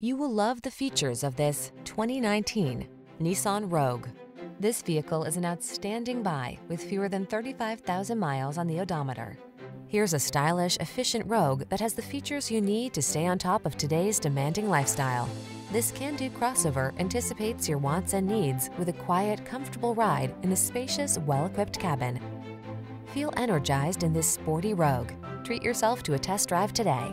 You will love the features of this 2019 Nissan Rogue. This vehicle is an outstanding buy with fewer than 35,000 miles on the odometer. Here's a stylish, efficient Rogue that has the features you need to stay on top of today's demanding lifestyle. This can-do crossover anticipates your wants and needs with a quiet, comfortable ride in a spacious, well-equipped cabin. Feel energized in this sporty Rogue. Treat yourself to a test drive today.